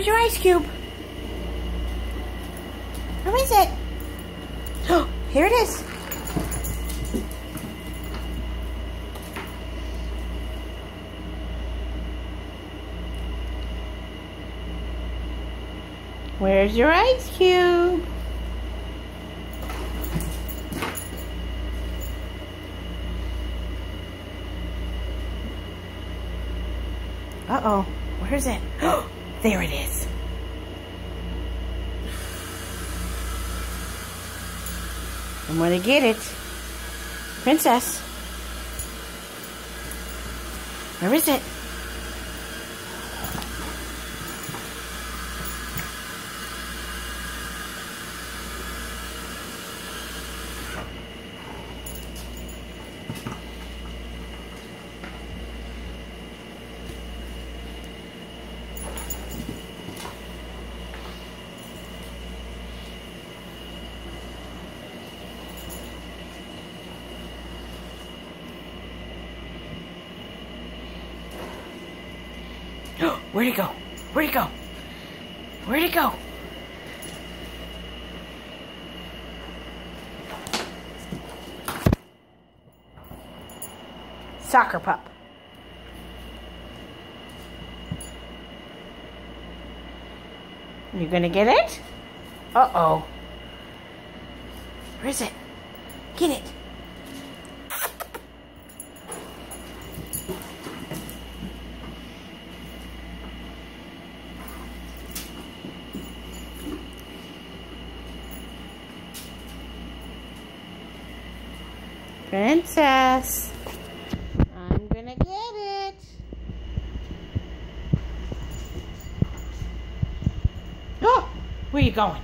Where's your ice cube? Where is it? Oh, here it is. Where's your ice cube? Uh-oh. Where is it? there it is. I'm gonna get it. Princess. Where is it? Where'd he go? Where'd he go? Where'd he go? Soccer pup. You gonna get it? Uh-oh. Where is it? Get it. Princess. I'm gonna get it. Oh, where you going?